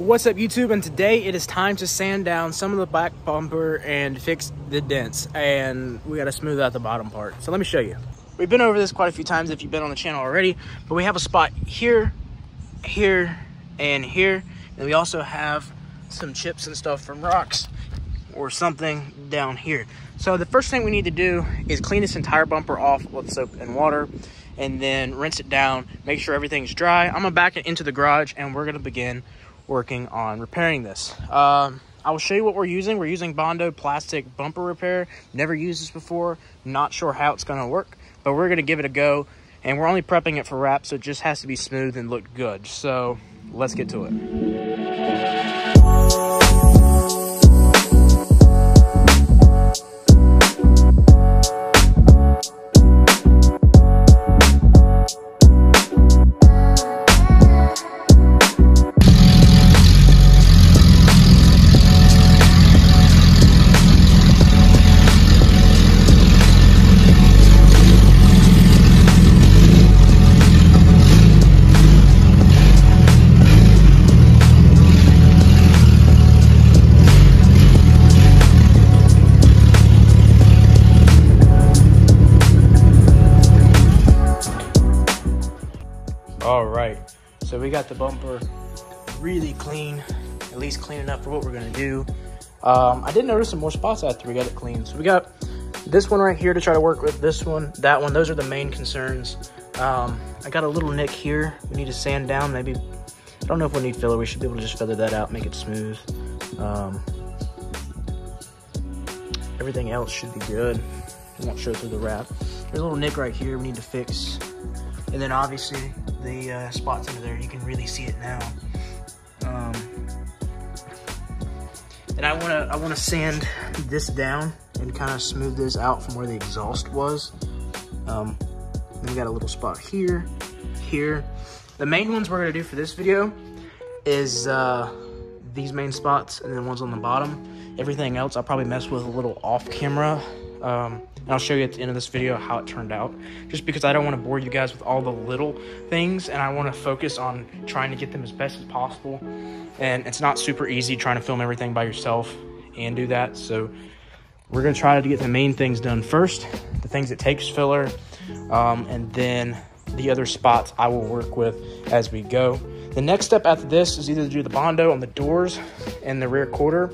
What's up YouTube and today it is time to sand down some of the back bumper and fix the dents and we got to smooth out the bottom part. So let me show you. We've been over this quite a few times if you've been on the channel already, but we have a spot here, here, and here. And we also have some chips and stuff from rocks or something down here. So the first thing we need to do is clean this entire bumper off with soap and water and then rinse it down, make sure everything's dry. I'm gonna back it into the garage and we're gonna begin working on repairing this. Um, I will show you what we're using. We're using Bondo plastic bumper repair. Never used this before. Not sure how it's going to work, but we're going to give it a go. And we're only prepping it for wrap, so it just has to be smooth and look good. So let's get to it. So we got the bumper really clean, at least clean enough for what we're gonna do. Um, I did notice some more spots after we got it clean. So we got this one right here to try to work with, this one, that one. Those are the main concerns. Um, I got a little nick here. We need to sand down, maybe. I don't know if we need filler. We should be able to just feather that out, make it smooth. Um, everything else should be good. It won't show through the wrap. There's a little nick right here we need to fix. And then obviously the uh, spots under there, you can really see it now. Um, and I wanna I wanna sand this down and kind of smooth this out from where the exhaust was. Um, we got a little spot here, here. The main ones we're gonna do for this video is uh, these main spots and then ones on the bottom. Everything else I'll probably mess with a little off camera. Um, and I'll show you at the end of this video how it turned out. Just because I don't want to bore you guys with all the little things and I want to focus on trying to get them as best as possible. And it's not super easy trying to film everything by yourself and do that. So we're going to try to get the main things done first, the things that takes filler, um, and then the other spots I will work with as we go. The next step after this is either to do the Bondo on the doors and the rear quarter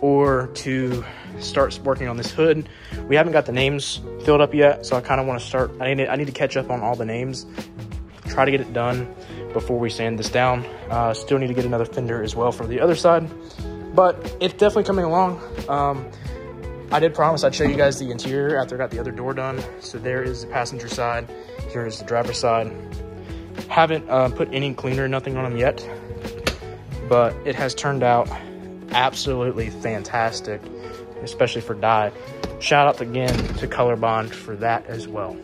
or to start working on this hood. We haven't got the names filled up yet, so I kind of want to start. I need, to, I need to catch up on all the names, try to get it done before we sand this down. Uh, still need to get another fender as well for the other side, but it's definitely coming along. Um, I did promise I'd show you guys the interior after I got the other door done. So there is the passenger side. Here is the driver's side. Haven't uh, put any cleaner, nothing on them yet, but it has turned out absolutely fantastic especially for dye. Shout out again to Colorbond for that as well.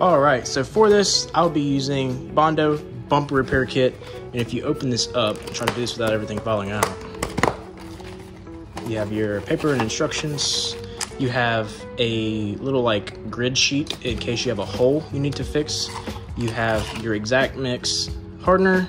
All right, so for this, I'll be using Bondo bumper repair kit. And if you open this up, I'm trying to do this without everything falling out. You have your paper and instructions. You have a little like grid sheet in case you have a hole you need to fix. You have your exact mix hardener,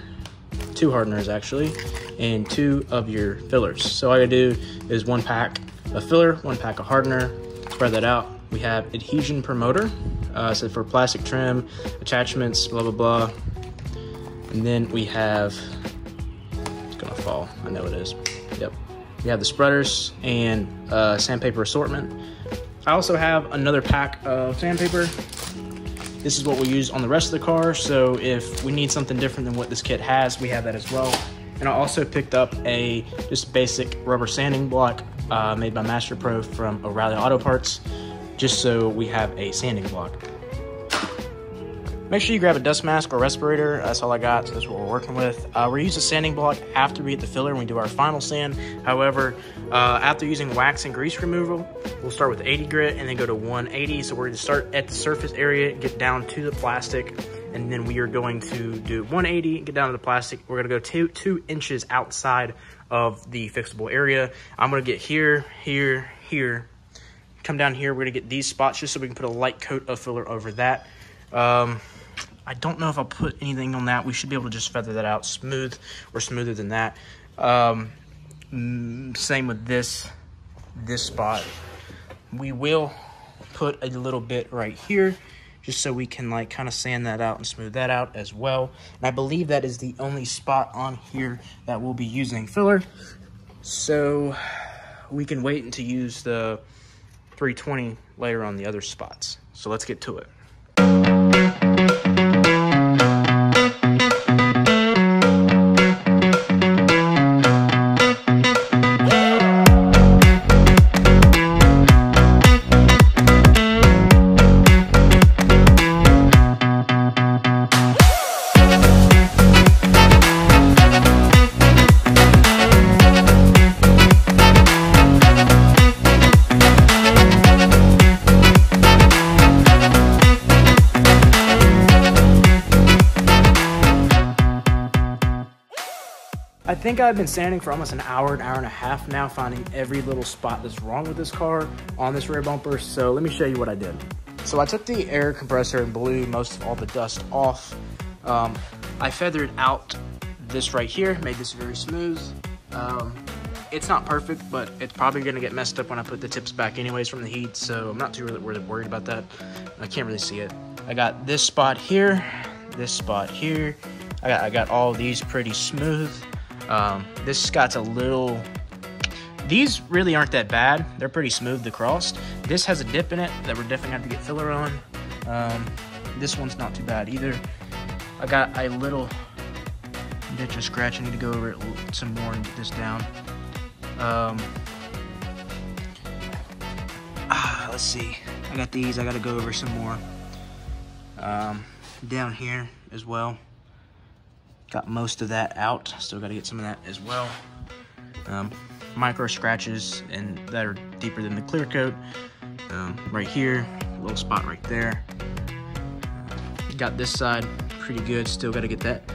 two hardeners actually, and two of your fillers. So all I do is one pack of filler, one pack of hardener, spread that out. We have adhesion promoter, uh, so for plastic trim, attachments, blah, blah, blah. And then we have, it's gonna fall, I know it is. Yep. We have the spreaders and uh, sandpaper assortment. I also have another pack of sandpaper. This is what we use on the rest of the car, so if we need something different than what this kit has, we have that as well. And I also picked up a just basic rubber sanding block uh, made by Master Pro from O'Reilly Auto Parts, just so we have a sanding block. Make sure you grab a dust mask or respirator. That's all I got, so that's what we're working with. Uh, we use a sanding block after we get the filler and we do our final sand. However, uh, after using wax and grease removal, we'll start with 80 grit and then go to 180. So we're gonna start at the surface area, get down to the plastic, and then we are going to do 180, get down to the plastic. We're gonna go two, two inches outside of the fixable area. I'm gonna get here, here, here, come down here. We're gonna get these spots just so we can put a light coat of filler over that. Um, I don't know if I'll put anything on that. We should be able to just feather that out smooth or smoother than that. Um, mm, same with this, this spot. We will put a little bit right here just so we can like kind of sand that out and smooth that out as well. And I believe that is the only spot on here that we'll be using filler. So we can wait until use the 320 layer on the other spots. So let's get to it. I think I've been sanding for almost an hour, an hour and a half now, finding every little spot that's wrong with this car on this rear bumper. So let me show you what I did. So I took the air compressor and blew most of all the dust off. Um, I feathered out this right here, made this very smooth. Um, it's not perfect, but it's probably gonna get messed up when I put the tips back anyways from the heat, so I'm not too really worried about that. I can't really see it. I got this spot here, this spot here. I got, I got all these pretty smooth. Um, this got a little, these really aren't that bad. They're pretty smooth across. This has a dip in it that we're definitely have to get filler on. Um, this one's not too bad either. I got a little ditch of scratch. I need to go over it some more and get this down. Um, ah, let's see. I got these. I got to go over some more. Um, down here as well. Got most of that out. Still got to get some of that as well. Um, micro scratches and that are deeper than the clear coat. Um, right here, little spot right there. Got this side pretty good. Still got to get that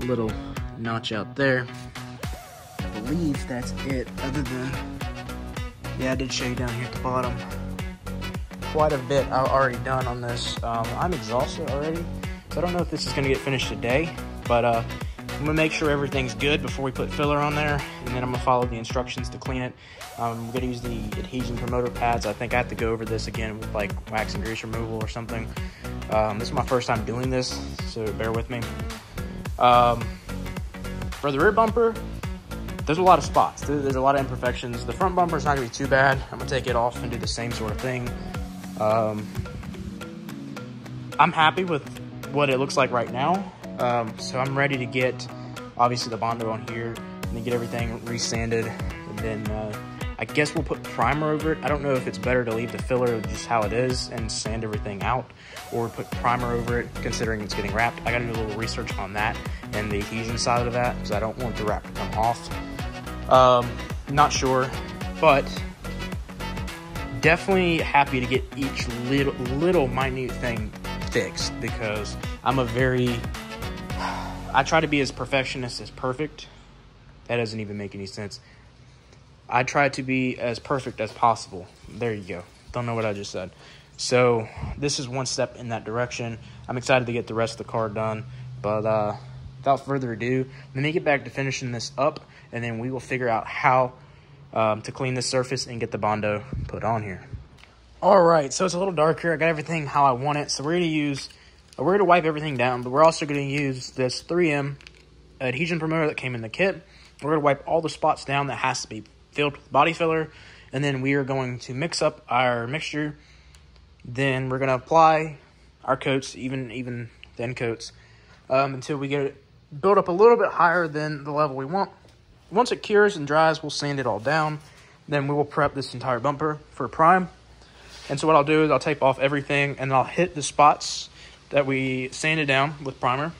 little notch out there. I believe that's it. Other than, yeah, I did show you down here at the bottom. Quite a bit I've already done on this. Um, I'm exhausted already, so I don't know if this is going to get finished today. But uh, I'm gonna make sure everything's good before we put filler on there, and then I'm gonna follow the instructions to clean it. Um, I'm gonna use the adhesion promoter pads. I think I have to go over this again with like wax and grease removal or something. Um, this is my first time doing this, so bear with me. Um, for the rear bumper, there's a lot of spots. There's a lot of imperfections. The front bumper is not gonna be too bad. I'm gonna take it off and do the same sort of thing. Um, I'm happy with what it looks like right now. Um, so I'm ready to get, obviously, the Bondo on here and then get everything resanded. And then uh, I guess we'll put primer over it. I don't know if it's better to leave the filler just how it is and sand everything out or put primer over it considering it's getting wrapped. I gotta do a little research on that and the adhesion side of that because I don't want the wrap to come off. Um, not sure, but definitely happy to get each little, little minute thing fixed because I'm a very I try to be as perfectionist as perfect. That doesn't even make any sense. I try to be as perfect as possible. There you go. Don't know what I just said. So this is one step in that direction. I'm excited to get the rest of the car done. But uh, without further ado, let me get back to finishing this up, and then we will figure out how um, to clean this surface and get the Bondo put on here. All right, so it's a little darker. I got everything how I want it. So we're going to use we're going to wipe everything down, but we're also going to use this 3M adhesion promoter that came in the kit. We're going to wipe all the spots down that has to be filled with body filler, and then we are going to mix up our mixture. Then we're going to apply our coats, even even thin coats, um, until we get it built up a little bit higher than the level we want. Once it cures and dries, we'll sand it all down. Then we will prep this entire bumper for prime. And so what I'll do is I'll tape off everything and I'll hit the spots that we sanded down with primer.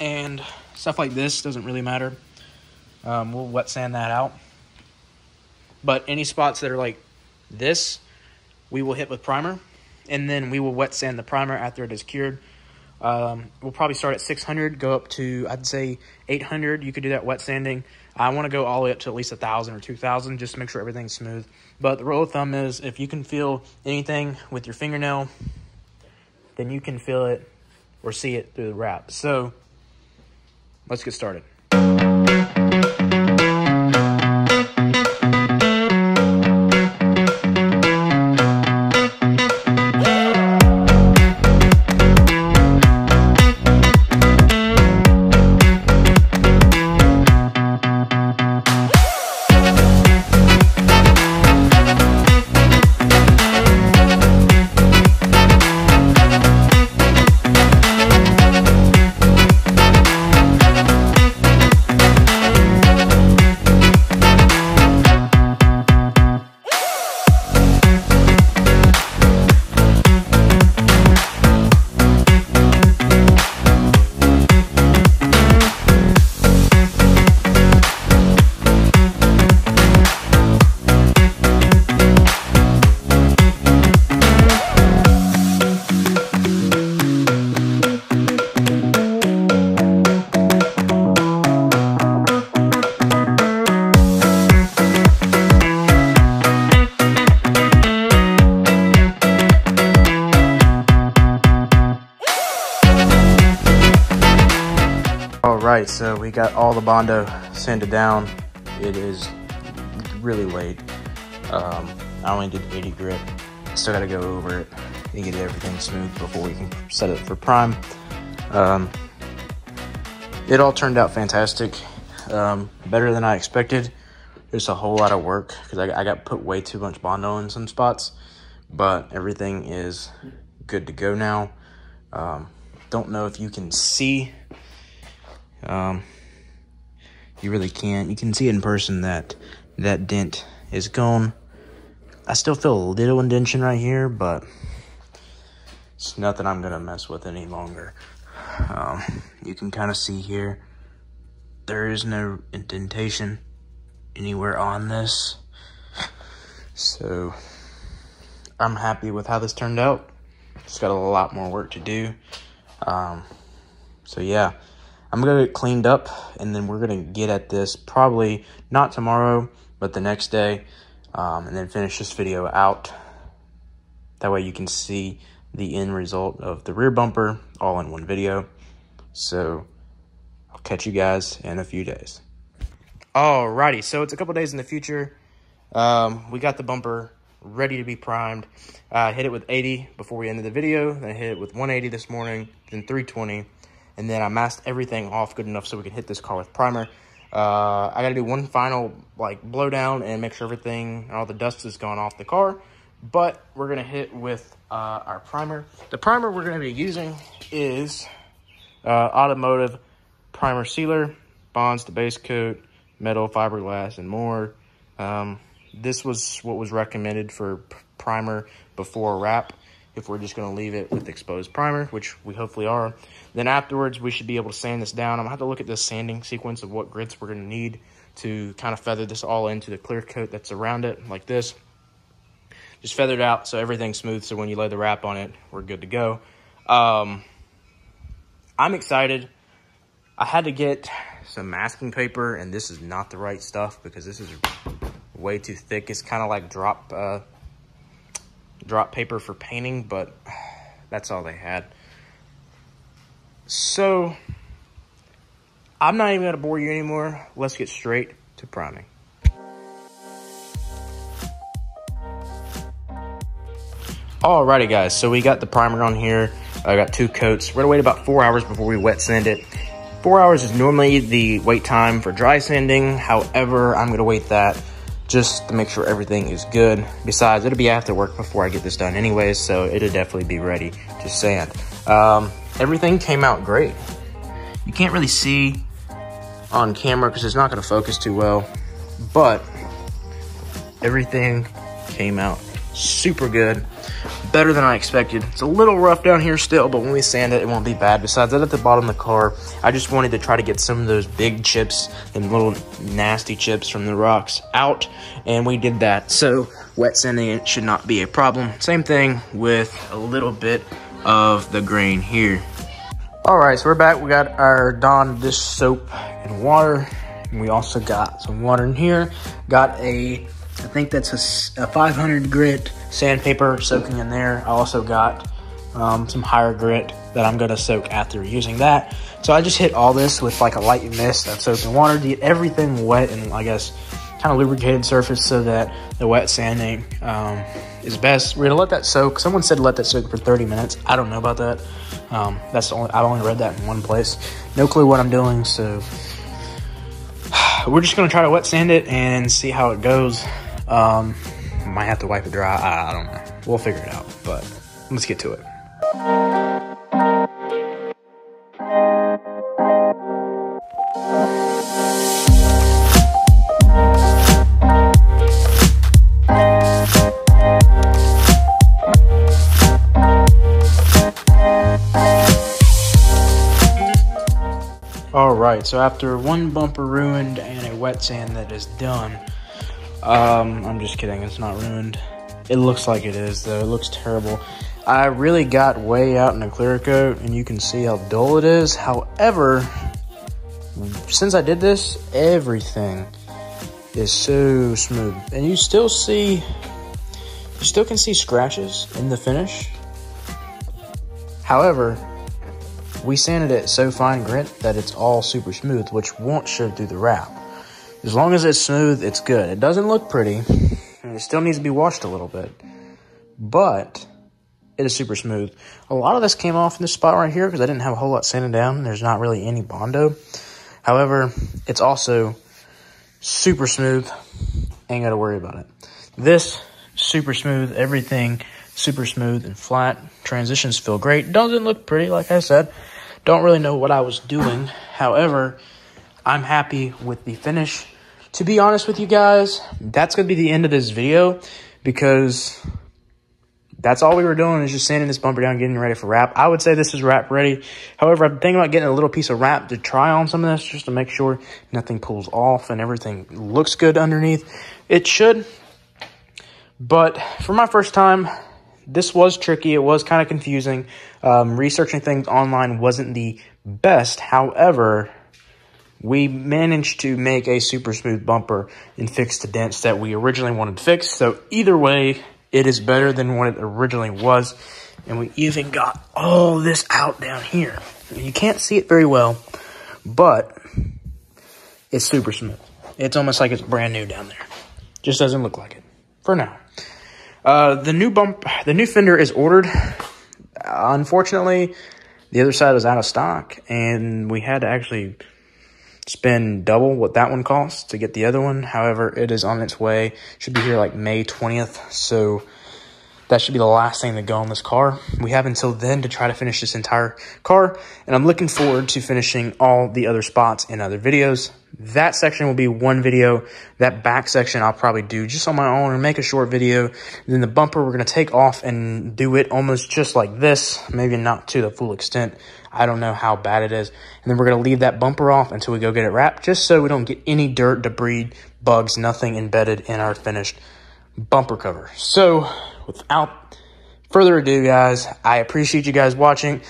And stuff like this doesn't really matter. Um, we'll wet sand that out. But any spots that are like this, we will hit with primer. And then we will wet sand the primer after it is cured. Um, we'll probably start at 600, go up to, I'd say 800. You could do that wet sanding. I want to go all the way up to at least 1,000 or 2,000 just to make sure everything's smooth. But the rule of thumb is if you can feel anything with your fingernail, then you can feel it or see it through the wrap. So let's get started. Got all the Bondo sanded down. It is really late. Um, I only did 80 grit. Still got to go over it and get everything smooth before we can set it for prime. Um, it all turned out fantastic. Um, better than I expected. There's a whole lot of work because I, I got put way too much Bondo in some spots, but everything is good to go now. Um, don't know if you can see um, you really can't. You can see in person that that dent is gone. I still feel a little indentation right here, but it's nothing I'm gonna mess with any longer. Um, you can kind of see here, there is no indentation anywhere on this. So, I'm happy with how this turned out. Just got a lot more work to do. Um, so yeah. I'm gonna get cleaned up and then we're gonna get at this probably not tomorrow, but the next day, um, and then finish this video out. That way you can see the end result of the rear bumper all in one video. So I'll catch you guys in a few days. Alrighty, so it's a couple days in the future. Um, we got the bumper ready to be primed. I uh, hit it with 80 before we ended the video, then I hit it with 180 this morning, then 320 and then I masked everything off good enough so we could hit this car with primer. Uh, I got to do one final like blow down and make sure everything, all the dust is gone off the car. But we're gonna hit with uh, our primer. The primer we're gonna be using is uh, automotive primer sealer, bonds to base coat, metal, fiberglass, and more. Um, this was what was recommended for primer before wrap if we're just going to leave it with exposed primer, which we hopefully are. Then afterwards, we should be able to sand this down. I'm going to have to look at the sanding sequence of what grits we're going to need to kind of feather this all into the clear coat that's around it, like this. Just feather it out so everything's smooth, so when you lay the wrap on it, we're good to go. Um, I'm excited. I had to get some masking paper, and this is not the right stuff because this is way too thick. It's kind of like drop... Uh, drop paper for painting, but that's all they had. So, I'm not even going to bore you anymore. Let's get straight to priming. Alrighty guys, so we got the primer on here. I got two coats. We're gonna wait about four hours before we wet sand it. Four hours is normally the wait time for dry sanding. However, I'm gonna wait that just to make sure everything is good. Besides, it'll be after work before I get this done anyways, so it'll definitely be ready to sand. Um, everything came out great. You can't really see on camera because it's not going to focus too well, but everything came out super good better than I expected. It's a little rough down here still, but when we sand it, it won't be bad. Besides that, at the bottom of the car, I just wanted to try to get some of those big chips and little nasty chips from the rocks out, and we did that. So wet sanding it should not be a problem. Same thing with a little bit of the grain here. All right, so we're back. We got our Dawn dish soap and water. And we also got some water in here. Got a I think that's a, a 500 grit sandpaper soaking in there. I also got um, some higher grit that I'm gonna soak after using that. So I just hit all this with like a light mist of soap and water to get everything wet and I guess kind of lubricated surface so that the wet sanding um, is best. We're gonna let that soak. Someone said let that soak for 30 minutes. I don't know about that. Um, that's only I've only read that in one place. No clue what I'm doing, so we're just gonna try to wet sand it and see how it goes. Um, might have to wipe it dry. I, I don't know. We'll figure it out, but let's get to it. All right, so after one bumper ruined and a wet sand that is done, um, I'm just kidding, it's not ruined. It looks like it is though, it looks terrible. I really got way out in the clear coat and you can see how dull it is. However, since I did this, everything is so smooth. And you still see, you still can see scratches in the finish. However, we sanded it so fine grit that it's all super smooth, which won't show through the wrap. As long as it's smooth, it's good. It doesn't look pretty, and it still needs to be washed a little bit, but it is super smooth. A lot of this came off in this spot right here because I didn't have a whole lot sanded down. There's not really any Bondo. However, it's also super smooth. Ain't got to worry about it. This, super smooth. Everything super smooth and flat. Transitions feel great. Doesn't look pretty, like I said. Don't really know what I was doing. However, I'm happy with the finish. To be honest with you guys, that's going to be the end of this video because that's all we were doing is just sanding this bumper down, getting ready for wrap. I would say this is wrap ready. However, I'm thinking about getting a little piece of wrap to try on some of this just to make sure nothing pulls off and everything looks good underneath. It should, but for my first time, this was tricky. It was kind of confusing. Um, researching things online wasn't the best. However, we managed to make a super smooth bumper and fix the dents that we originally wanted fixed. So either way, it is better than what it originally was. And we even got all this out down here. You can't see it very well, but it's super smooth. It's almost like it's brand new down there. Just doesn't look like it for now. Uh, the new bump, the new fender is ordered. unfortunately, the other side was out of stock, and we had to actually spend double what that one costs to get the other one. However, it is on its way. Should be here like May 20th. So that should be the last thing to go on this car. We have until then to try to finish this entire car, and I'm looking forward to finishing all the other spots in other videos. That section will be one video. That back section I'll probably do just on my own or make a short video. then the bumper we're going to take off and do it almost just like this, maybe not to the full extent. I don't know how bad it is. And then we're going to leave that bumper off until we go get it wrapped, just so we don't get any dirt, debris, bugs, nothing embedded in our finished bumper cover. So without further ado, guys, I appreciate you guys watching.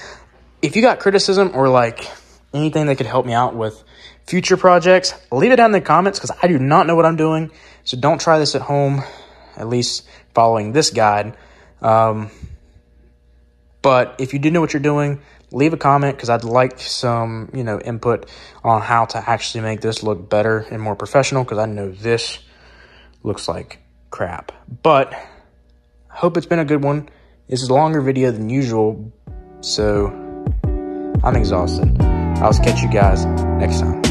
If you got criticism or like anything that could help me out with future projects, leave it down in the comments because I do not know what I'm doing. So don't try this at home, at least following this guide. Um, but if you do know what you're doing, leave a comment because I'd like some, you know, input on how to actually make this look better and more professional because I know this looks like crap. But hope it's been a good one. This is a longer video than usual, so I'm exhausted. I'll catch you guys next time.